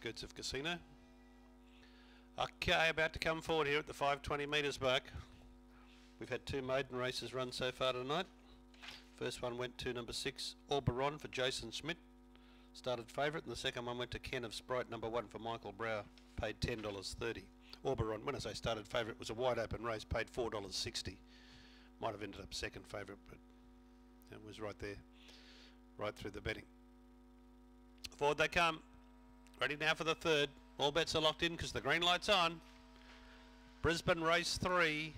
outskirts of Casino. Okay, about to come forward here at the 520 metres mark. We've had two maiden races run so far tonight. First one went to number six, Oberon for Jason Schmidt. Started favourite, and the second one went to Ken of Sprite, number one for Michael Brower, paid $10.30. Oberon, when I say started favourite, was a wide open race, paid $4.60. Might have ended up second favourite, but it was right there, right through the betting. Forward they come. Ready now for the third. All bets are locked in because the green light's on. Brisbane race three.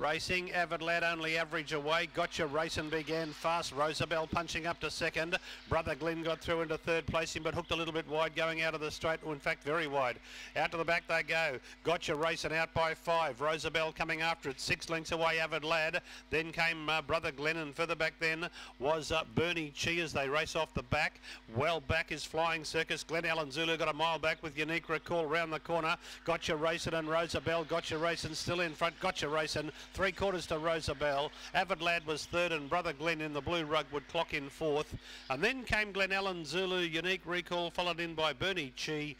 Racing, Avid Lad only average away. Gotcha racing began fast. Rosabelle punching up to second. Brother Glenn got through into third placing, but hooked a little bit wide going out of the straight. In fact, very wide. Out to the back they go. Gotcha racing out by five. Rosabelle coming after it. Six lengths away, Avid Lad. Then came uh, Brother Glenn, and further back then was uh, Bernie Chi as they race off the back. Well back is Flying Circus. Glen Allen Zulu got a mile back with Unique Recall round the corner. Gotcha racing and Rosabelle. Gotcha racing still in front. Gotcha racing. Three quarters to Rosabelle. Avid Lad was third and Brother Glenn in the blue rug would clock in fourth. And then came Glen Allen Zulu, Unique Recall, followed in by Bernie Chi.